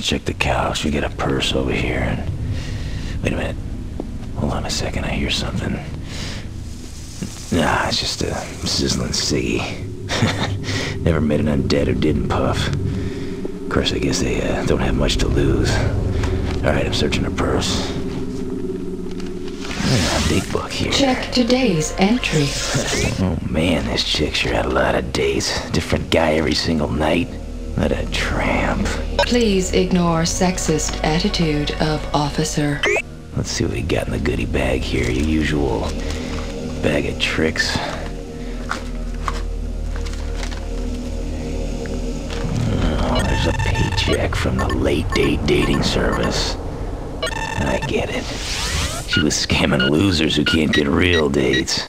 check the couch. We got a purse over here and... Wait a minute. Hold on a second, I hear something. Nah, it's just a sizzling ciggy. Never met an undead who didn't puff. Of course, I guess they uh, don't have much to lose. Alright, I'm searching her purse. Ah, big book here. Check today's entry. Oh man, this chick sure had a lot of dates. Different guy every single night. What a tramp. Please ignore sexist attitude of officer. Let's see what we got in the goodie bag here. Your usual bag of tricks. Oh, there's a paycheck from the late date dating service. I get it. She was scamming losers who can't get real dates.